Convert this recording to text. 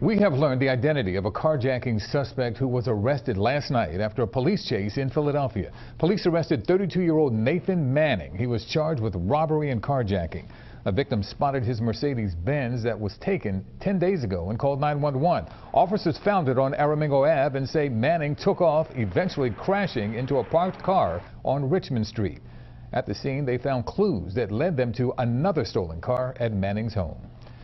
We have learned the identity of a carjacking suspect who was arrested last night after a police chase in Philadelphia. Police arrested 32-year-old Nathan Manning. He was charged with robbery and carjacking. A victim spotted his Mercedes-Benz that was taken 10 days ago and called 911. Officers found it on Aramingo Ave and say Manning took off, eventually crashing into a parked car on Richmond Street. At the scene, they found clues that led them to another stolen car at Manning's home.